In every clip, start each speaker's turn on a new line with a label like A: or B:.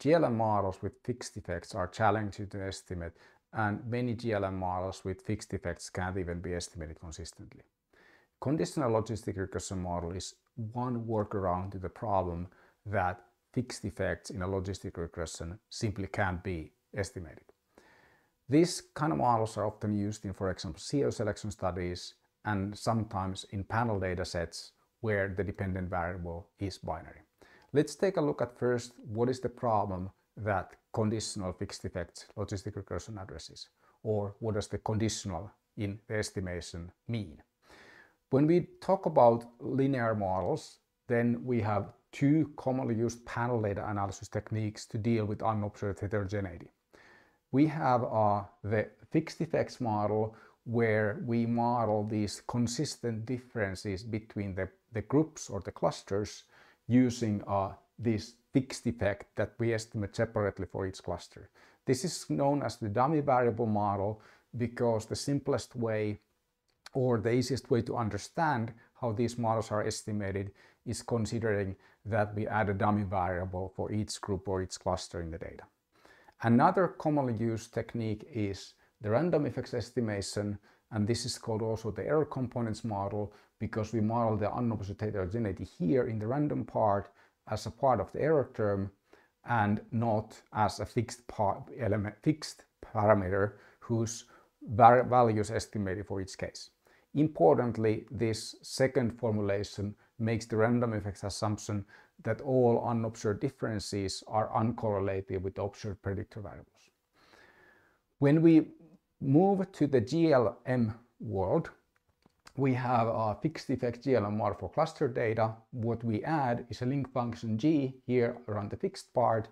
A: GLM models with fixed effects are challenging to estimate and many GLM models with fixed effects can't even be estimated consistently. Conditional logistic regression model is one workaround to the problem that fixed effects in a logistic regression simply can't be estimated. These kind of models are often used in, for example, CEO selection studies and sometimes in panel data sets where the dependent variable is binary. Let's take a look at first what is the problem that conditional fixed effects logistic regression addresses or what does the conditional in the estimation mean. When we talk about linear models then we have two commonly used panel data analysis techniques to deal with unobserved heterogeneity. We have uh, the fixed effects model where we model these consistent differences between the, the groups or the clusters using uh, this fixed effect that we estimate separately for each cluster. This is known as the dummy variable model because the simplest way or the easiest way to understand how these models are estimated is considering that we add a dummy variable for each group or each cluster in the data. Another commonly used technique is the random effects estimation and this is called also the error components model because we model the unobserved heterogeneity here in the random part as a part of the error term and not as a fixed element, fixed parameter whose value is estimated for each case. Importantly, this second formulation makes the random effects assumption that all unobserved differences are uncorrelated with observed predictor variables. When we move to the GLM world, we have a fixed effect GLM model for cluster data. What we add is a link function G here around the fixed part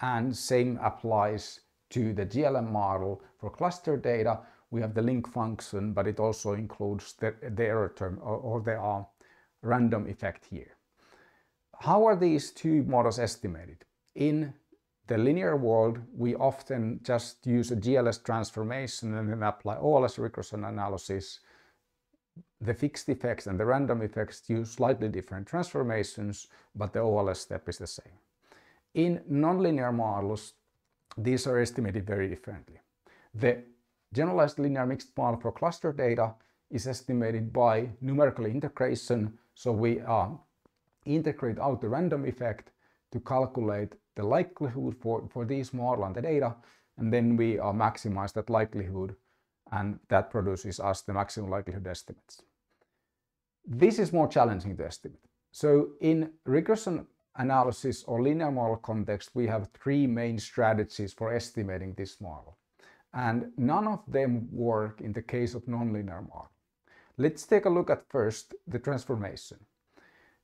A: and same applies to the GLM model for cluster data. We have the link function, but it also includes the, the error term or, or the uh, random effect here. How are these two models estimated? In the linear world, we often just use a GLS transformation and then apply OLS regression analysis the fixed effects and the random effects use slightly different transformations, but the OLS step is the same. In nonlinear models, these are estimated very differently. The generalized linear mixed model for cluster data is estimated by numerical integration. So we uh, integrate out the random effect to calculate the likelihood for, for this model and the data, and then we uh, maximize that likelihood, and that produces us the maximum likelihood estimates. This is more challenging to estimate. So in regression analysis or linear model context, we have three main strategies for estimating this model. And none of them work in the case of nonlinear model. Let's take a look at first the transformation.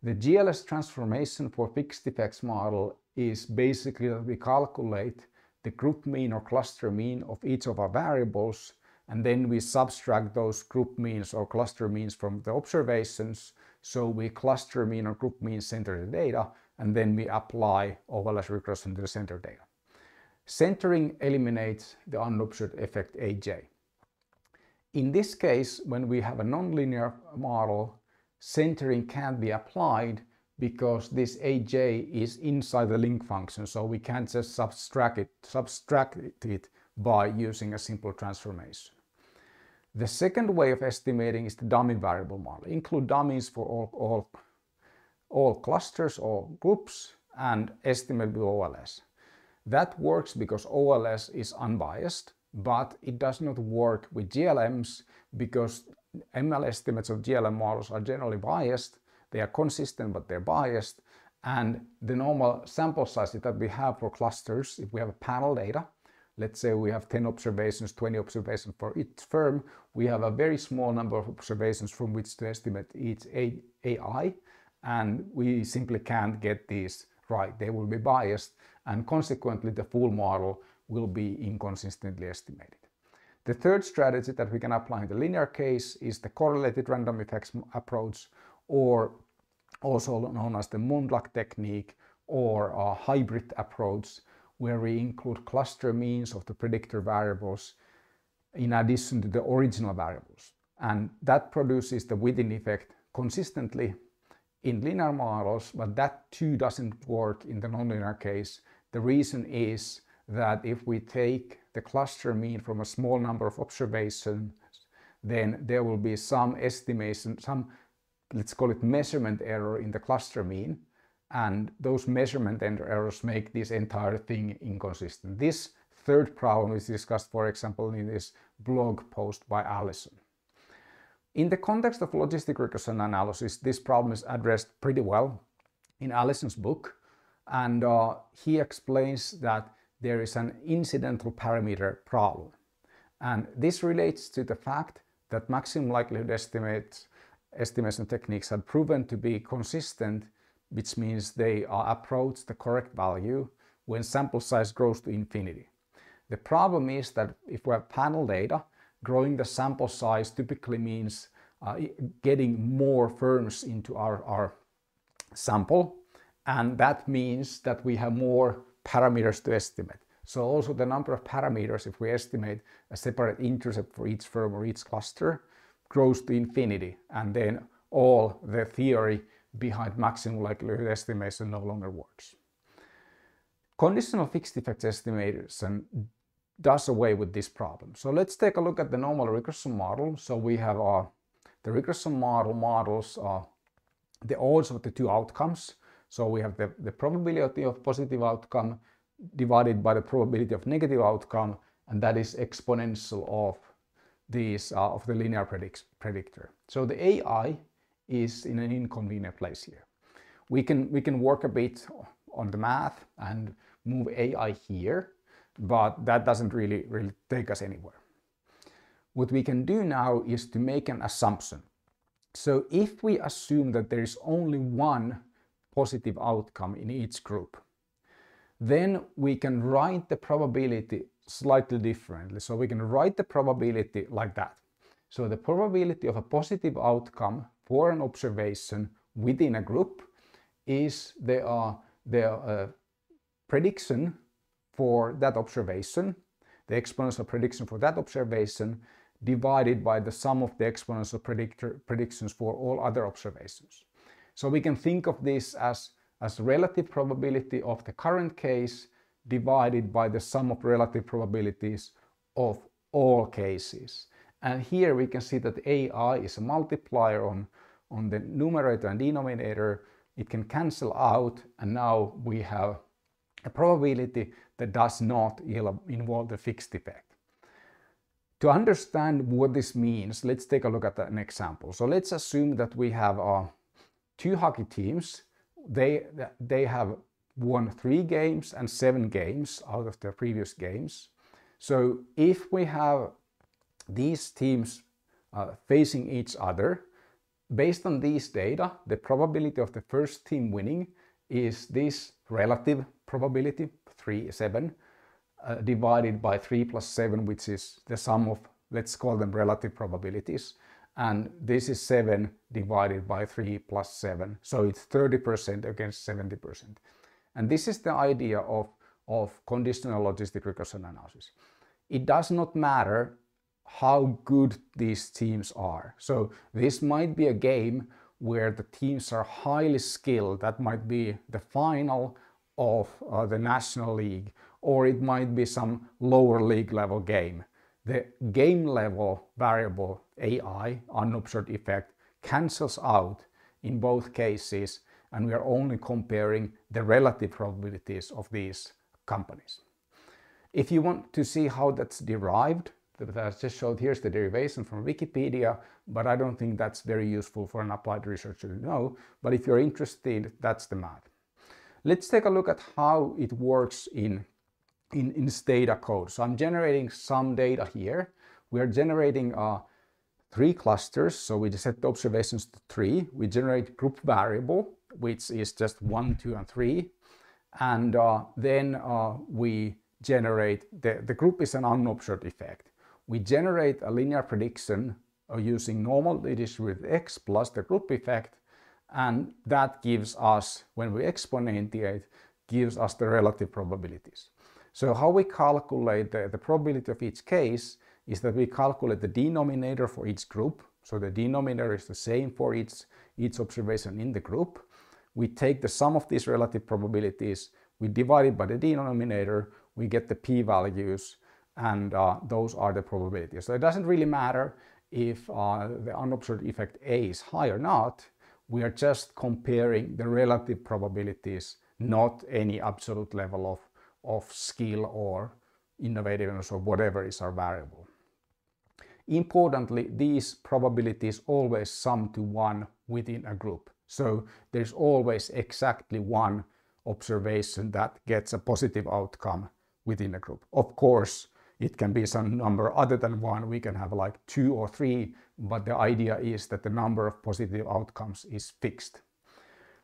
A: The GLS transformation for fixed effects model is basically that we calculate the group mean or cluster mean of each of our variables and then we subtract those group means or cluster means from the observations. So we cluster mean or group mean center the data, and then we apply OLS regression to the center data. Centering eliminates the unobserved effect AJ. In this case, when we have a nonlinear model, centering can't be applied because this AJ is inside the link function, so we can't just subtract it, subtract it by using a simple transformation. The second way of estimating is the dummy variable model. Include dummies for all, all, all clusters or groups and estimate with OLS. That works because OLS is unbiased, but it does not work with GLMs because ML estimates of GLM models are generally biased. They are consistent, but they're biased. And the normal sample size that we have for clusters, if we have a panel data, let's say we have 10 observations, 20 observations for each firm, we have a very small number of observations from which to estimate each AI, and we simply can't get these right. They will be biased, and consequently the full model will be inconsistently estimated. The third strategy that we can apply in the linear case is the correlated random effects approach, or also known as the Mundlak technique, or a hybrid approach, where we include cluster means of the predictor variables in addition to the original variables. And that produces the within effect consistently in linear models, but that too doesn't work in the nonlinear case The reason is that if we take the cluster mean from a small number of observations, then there will be some estimation, some, let's call it measurement error in the cluster mean. And those measurement errors make this entire thing inconsistent. This third problem is discussed, for example, in this blog post by Allison. In the context of logistic regression analysis, this problem is addressed pretty well in Allison's book. And uh, he explains that there is an incidental parameter problem. And this relates to the fact that maximum likelihood estimates, estimation techniques have proven to be consistent, which means they approach the correct value when sample size grows to infinity. The problem is that if we have panel data, growing the sample size typically means uh, getting more firms into our, our sample and that means that we have more parameters to estimate. So also the number of parameters, if we estimate a separate intercept for each firm or each cluster, grows to infinity and then all the theory behind maximum likelihood estimation no longer works. Conditional fixed effects estimation does away with this problem. So let's take a look at the normal regression model. So we have uh, the regression model models uh, the odds of the two outcomes. So we have the, the probability of positive outcome divided by the probability of negative outcome, and that is exponential of these uh, of the linear predict predictor. So the AI is in an inconvenient place here. We can we can work a bit on the math and move AI here, but that doesn't really, really take us anywhere. What we can do now is to make an assumption. So if we assume that there is only one positive outcome in each group, then we can write the probability slightly differently. So we can write the probability like that. So the probability of a positive outcome for an observation within a group is the, uh, the uh, prediction for that observation, the exponential prediction for that observation divided by the sum of the exponential predictor, predictions for all other observations. So we can think of this as, as relative probability of the current case divided by the sum of relative probabilities of all cases. And here we can see that AI is a multiplier on, on the numerator and denominator. It can cancel out and now we have a probability that does not involve the fixed effect. To understand what this means, let's take a look at an example. So let's assume that we have uh, two hockey teams. They, they have won three games and seven games out of their previous games. So if we have these teams uh, facing each other, based on these data, the probability of the first team winning is this relative probability, 3, 7, uh, divided by 3 plus 7, which is the sum of, let's call them relative probabilities. And this is 7 divided by 3 plus 7. So it's 30% against 70%. And this is the idea of, of conditional logistic regression analysis. It does not matter how good these teams are. So this might be a game where the teams are highly skilled. That might be the final of uh, the National League, or it might be some lower league level game. The game level variable AI, unobserved effect, cancels out in both cases, and we are only comparing the relative probabilities of these companies. If you want to see how that's derived, that I just showed here's the derivation from Wikipedia, but I don't think that's very useful for an applied researcher to know. But if you're interested, that's the math. Let's take a look at how it works in, in, in Stata code. So I'm generating some data here. We are generating uh, three clusters. So we just set the observations to three. We generate group variable, which is just one, two, and three. And uh, then uh, we generate, the, the group is an unobserved effect we generate a linear prediction using normal distributed x plus the group effect and that gives us, when we exponentiate, gives us the relative probabilities. So how we calculate the, the probability of each case is that we calculate the denominator for each group. So the denominator is the same for each, each observation in the group. We take the sum of these relative probabilities, we divide it by the denominator, we get the p-values, and uh, those are the probabilities. So it doesn't really matter if uh, the unobserved effect A is high or not, we are just comparing the relative probabilities, not any absolute level of, of skill or innovativeness or whatever is our variable. Importantly, these probabilities always sum to one within a group. So there's always exactly one observation that gets a positive outcome within a group. Of course, it can be some number other than one. We can have like two or three, but the idea is that the number of positive outcomes is fixed.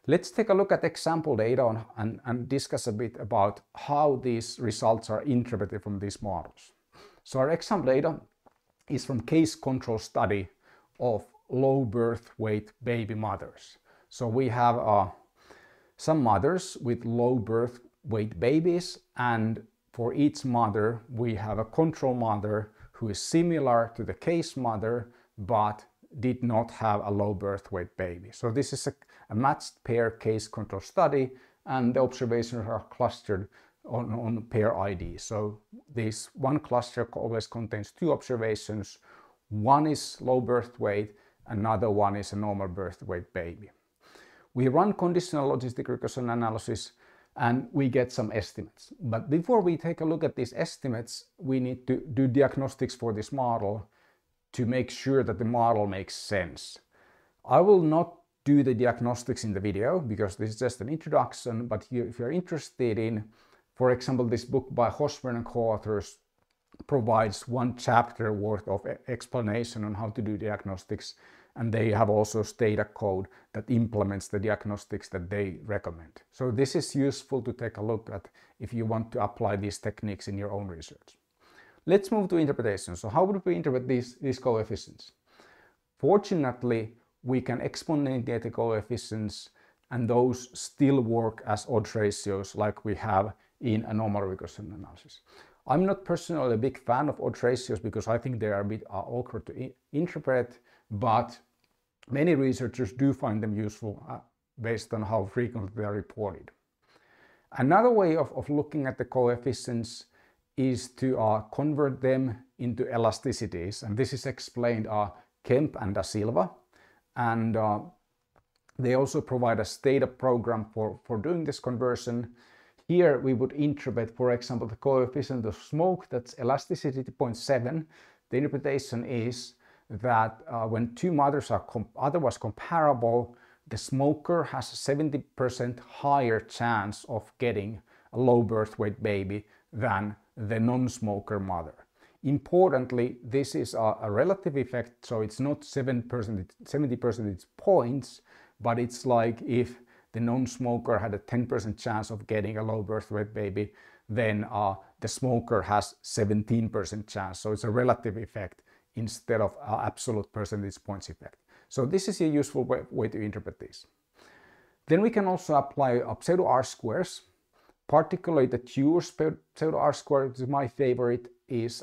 A: Let's take a look at example data on, and, and discuss a bit about how these results are interpreted from these models. So our example data is from case control study of low birth weight baby mothers. So we have uh, some mothers with low birth weight babies and for each mother we have a control mother who is similar to the case mother but did not have a low birth weight baby. So this is a, a matched pair case control study and the observations are clustered on, on pair ID. So this one cluster always contains two observations. One is low birth weight, another one is a normal birth weight baby. We run conditional logistic regression analysis and we get some estimates. But before we take a look at these estimates, we need to do diagnostics for this model to make sure that the model makes sense. I will not do the diagnostics in the video because this is just an introduction, but if you're interested in, for example, this book by Hosmer and co-authors provides one chapter worth of explanation on how to do diagnostics and they have also Stata code that implements the diagnostics that they recommend. So this is useful to take a look at if you want to apply these techniques in your own research. Let's move to interpretation. So how would we interpret these, these coefficients? Fortunately, we can exponentiate the coefficients and those still work as odds ratios like we have in a normal regression analysis. I'm not personally a big fan of odds ratios because I think they are a bit uh, awkward to interpret but many researchers do find them useful uh, based on how frequently they are reported. Another way of, of looking at the coefficients is to uh, convert them into elasticities and this is explained uh, Kemp and Da Silva and uh, they also provide a Stata program for, for doing this conversion. Here we would interpret, for example, the coefficient of smoke, that's elasticity 0.7. The interpretation is that uh, when two mothers are com otherwise comparable, the smoker has a 70% higher chance of getting a low birth weight baby than the non-smoker mother. Importantly, this is a, a relative effect, so it's not 7%, 70 percentage points, but it's like if the non-smoker had a 10% chance of getting a low birth weight baby, then uh, the smoker has 17% chance. So it's a relative effect instead of absolute percentage points effect. So this is a useful way, way to interpret this. Then we can also apply uh, pseudo R-squares, particularly the Tjur pseudo R-square, which is my favorite, is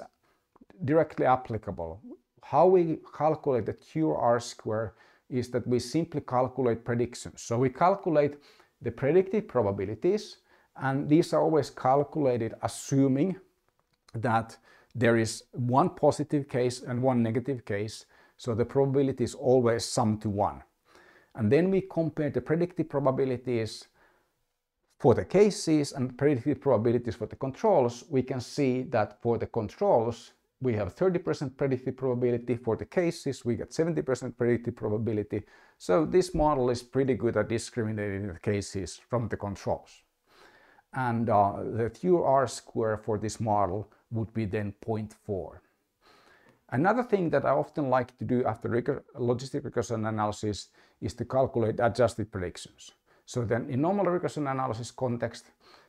A: directly applicable. How we calculate the Tjur R-square is that we simply calculate predictions. So we calculate the predicted probabilities and these are always calculated assuming that there is one positive case and one negative case, so the probability is always sum to 1. And then we compare the predicted probabilities for the cases and predicted probabilities for the controls. We can see that for the controls, we have 30% predicted probability. For the cases, we get 70% predicted probability. So this model is pretty good at discriminating the cases from the controls. And uh, the Tjur R square for this model would be then 0.4. Another thing that I often like to do after logistic regression analysis is to calculate adjusted predictions. So then in normal regression analysis context,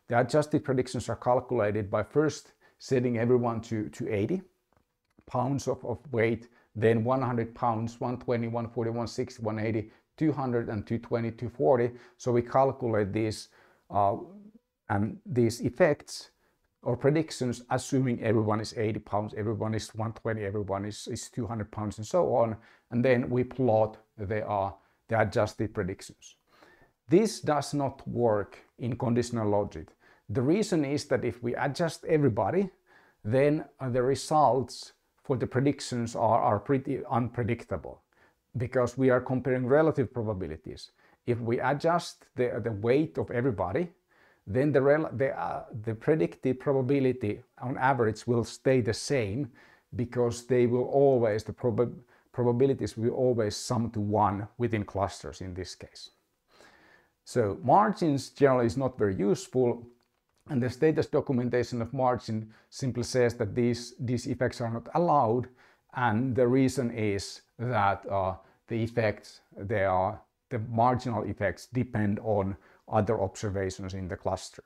A: the adjusted predictions are calculated by first setting everyone to, to 80 pounds of, of weight, then 100 pounds, 120, 140, 160, 180, 200 and 220, 240. So we calculate these uh, and these effects or predictions assuming everyone is 80 pounds, everyone is 120, everyone is, is 200 pounds and so on. And then we plot the, uh, the adjusted predictions. This does not work in conditional logic. The reason is that if we adjust everybody, then uh, the results for the predictions are, are pretty unpredictable because we are comparing relative probabilities. If we adjust the, the weight of everybody, then the, the, uh, the predicted probability on average will stay the same because they will always, the prob probabilities will always sum to one within clusters in this case. So margins generally is not very useful and the Stata documentation of margin simply says that these, these effects are not allowed and the reason is that uh, the effects, they are, the marginal effects depend on other observations in the cluster.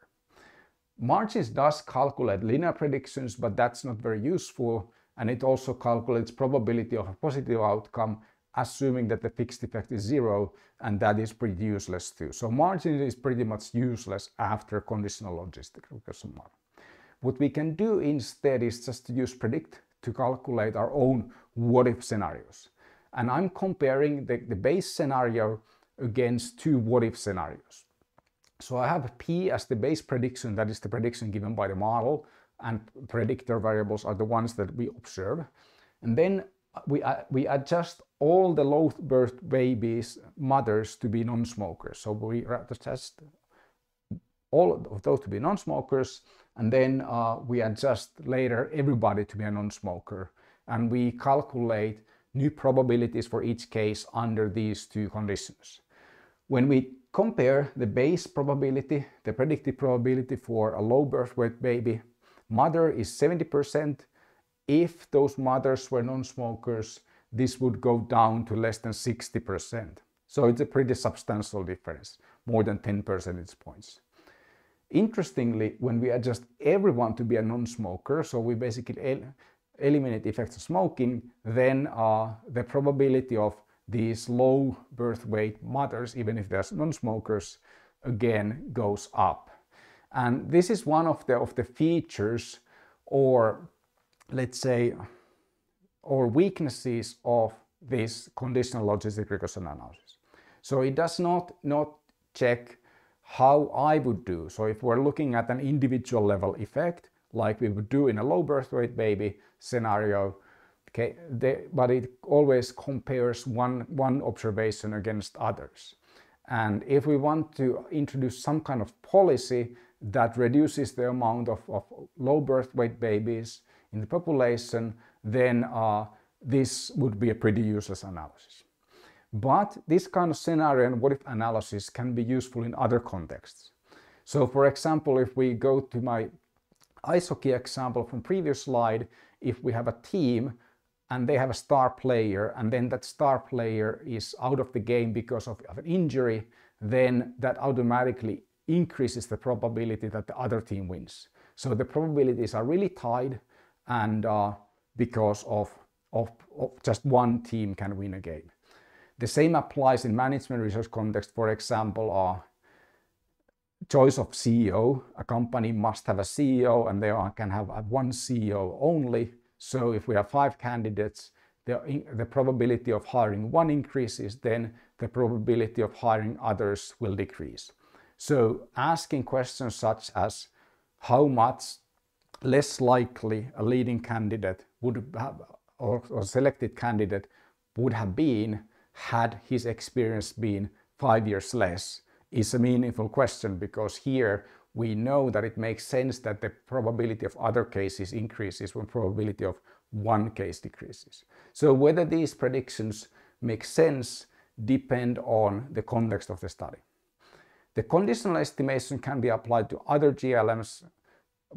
A: Margins does calculate linear predictions, but that's not very useful. And it also calculates probability of a positive outcome, assuming that the fixed effect is zero, and that is pretty useless too. So margin is pretty much useless after conditional logistic regression model. What we can do instead is just to use predict to calculate our own what if scenarios. And I'm comparing the, the base scenario against two what if scenarios. So I have P as the base prediction, that is the prediction given by the model, and predictor variables are the ones that we observe. And then we, uh, we adjust all the low birth babies, mothers to be non-smokers. So we adjust all of those to be non-smokers, and then uh, we adjust later everybody to be a non-smoker. And we calculate new probabilities for each case under these two conditions. When we compare the base probability, the predicted probability for a low birth weight baby, mother is 70%. If those mothers were non-smokers, this would go down to less than 60%. So it's a pretty substantial difference, more than 10 percentage points. Interestingly, when we adjust everyone to be a non-smoker, so we basically el eliminate effects of smoking, then uh, the probability of these low birth weight mothers, even if they're non-smokers, again goes up. And this is one of the, of the features or let's say or weaknesses of this conditional logistic regression analysis. So it does not, not check how I would do. So if we're looking at an individual level effect, like we would do in a low birth weight baby scenario, Okay, but it always compares one, one observation against others. And if we want to introduce some kind of policy that reduces the amount of, of low birth weight babies in the population, then uh, this would be a pretty useless analysis. But this kind of scenario and what if analysis can be useful in other contexts. So for example, if we go to my ice hockey example from previous slide, if we have a team and they have a star player and then that star player is out of the game because of, of, an injury, then that automatically increases the probability that the other team wins. So the probabilities are really tied and uh, because of, of, of, just one team can win a game. The same applies in management research context. For example, uh, choice of CEO. A company must have a CEO and they can have one CEO only so if we have five candidates, the, the probability of hiring one increases, then the probability of hiring others will decrease. So asking questions such as how much less likely a leading candidate would have or, or selected candidate would have been had his experience been five years less is a meaningful question because here we know that it makes sense that the probability of other cases increases when probability of one case decreases. So whether these predictions make sense depend on the context of the study. The conditional estimation can be applied to other GLMs.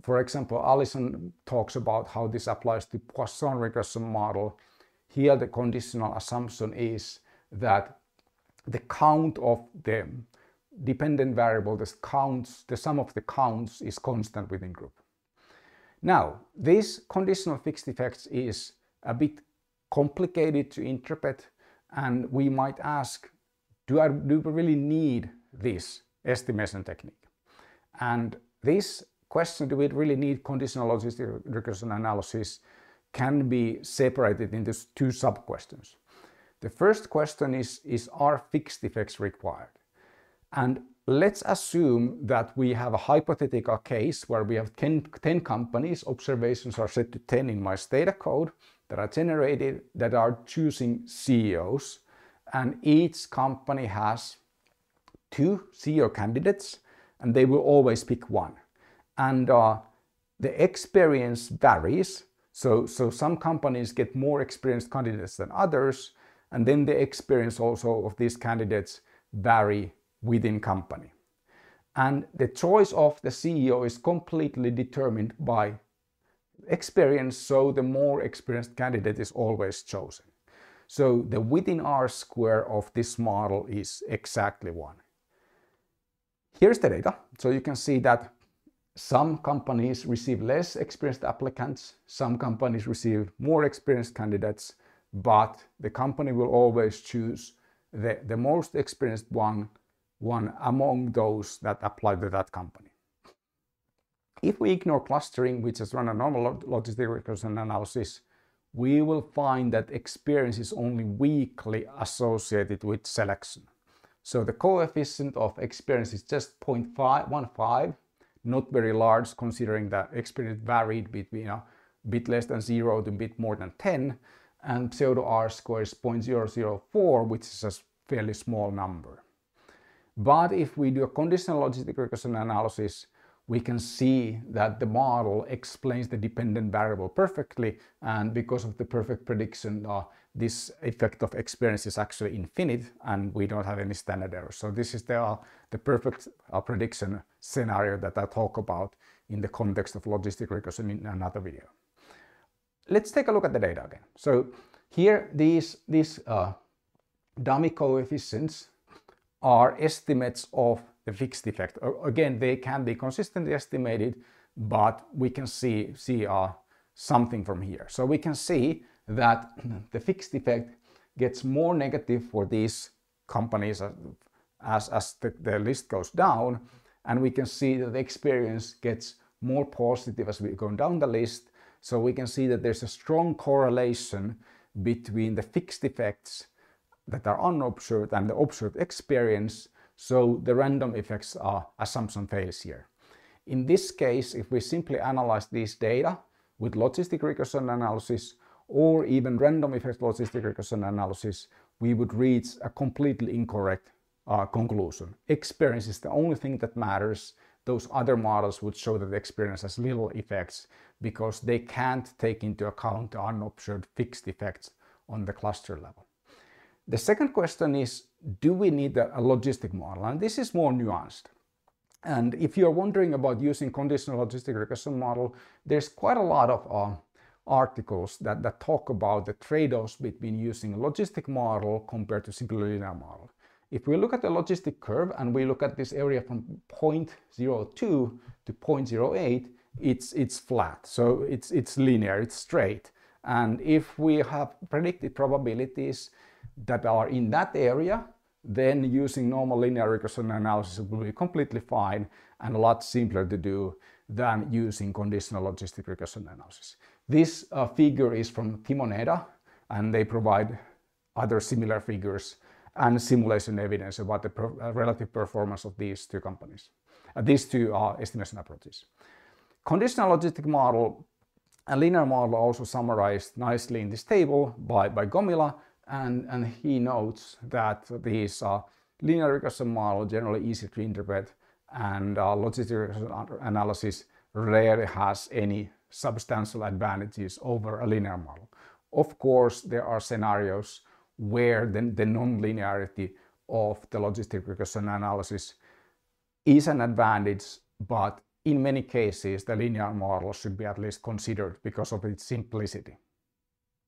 A: For example, Allison talks about how this applies to Poisson regression model. Here the conditional assumption is that the count of the dependent variable, the counts, the sum of the counts is constant within group. Now, this conditional fixed effects is a bit complicated to interpret and we might ask, do, I, do we really need this estimation technique? And this question, do we really need conditional logistic regression analysis, can be separated into two sub-questions. The first question is, is are fixed effects required? And let's assume that we have a hypothetical case where we have 10, 10, companies, observations are set to 10 in my Stata code that are generated that are choosing CEOs and each company has two CEO candidates and they will always pick one. And uh, the experience varies. So, so some companies get more experienced candidates than others and then the experience also of these candidates vary within company. And the choice of the CEO is completely determined by experience, so the more experienced candidate is always chosen. So the within R square of this model is exactly one. Here's the data. So you can see that some companies receive less experienced applicants, some companies receive more experienced candidates, but the company will always choose the, the most experienced one one among those that apply to that company. If we ignore clustering, we just run a normal logistic regression analysis, we will find that experience is only weakly associated with selection. So the coefficient of experience is just 0.15, not very large considering that experience varied between a bit less than 0 to a bit more than 10 and pseudo r square is 0.004 which is a fairly small number. But if we do a conditional logistic regression analysis, we can see that the model explains the dependent variable perfectly and because of the perfect prediction uh, this effect of experience is actually infinite and we don't have any standard errors. So this is the, uh, the perfect uh, prediction scenario that I talk about in the context of logistic regression in another video. Let's take a look at the data again. So here these, these uh, dummy coefficients are estimates of the fixed effect. Again, they can be consistently estimated, but we can see, see uh, something from here. So we can see that the fixed effect gets more negative for these companies as, as the, the list goes down. And we can see that the experience gets more positive as we go down the list. So we can see that there's a strong correlation between the fixed effects that are unobserved and the observed experience, so the random effects are assumption fails here. In this case, if we simply analyze these data with logistic regression analysis or even random effect logistic regression analysis, we would reach a completely incorrect uh, conclusion. Experience is the only thing that matters. Those other models would show that experience has little effects because they can't take into account the unobserved fixed effects on the cluster level. The second question is, do we need a, logistic model? And this is more nuanced. And if you're wondering about using conditional logistic regression model, there's quite a lot of uh, articles that, that talk about the trade-offs between using a logistic model compared to simply linear model. If we look at the logistic curve and we look at this area from 0.02 to 0.08, it's, it's flat. So it's, it's linear, it's straight. And if we have predicted probabilities, that are in that area, then using normal linear regression analysis will be completely fine and a lot simpler to do than using conditional logistic regression analysis. This uh, figure is from Timoneda and they provide other similar figures and simulation evidence about the uh, relative performance of these two companies, uh, these two uh, estimation approaches. Conditional logistic model and linear model also summarized nicely in this table by, by Gomila and, and he notes that these uh, linear regression model generally easy to interpret and uh, logistic regression analysis rarely has any substantial advantages over a linear model. Of course, there are scenarios where the, the non-linearity of the logistic regression analysis is an advantage, but in many cases, the linear model should be at least considered because of its simplicity.